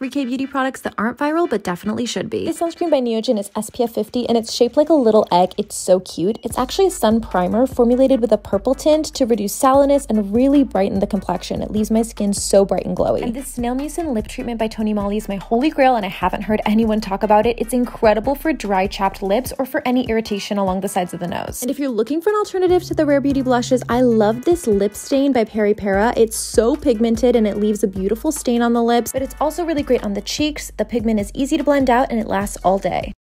3K beauty products that aren't viral but definitely should be. This sunscreen by Neogen is SPF 50 and it's shaped like a little egg. It's so cute. It's actually a sun primer formulated with a purple tint to reduce sallowness and really brighten the complexion. It leaves my skin so bright and glowy. And this Snail Mucin lip treatment by Tony Moly is my holy grail and I haven't heard anyone talk about it. It's incredible for dry chapped lips or for any irritation along the sides of the nose. And if you're looking for an alternative to the Rare Beauty blushes, I love this lip stain by Peripera. It's so pigmented and it leaves a beautiful stain on the lips, but it's also really great on the cheeks. The pigment is easy to blend out and it lasts all day.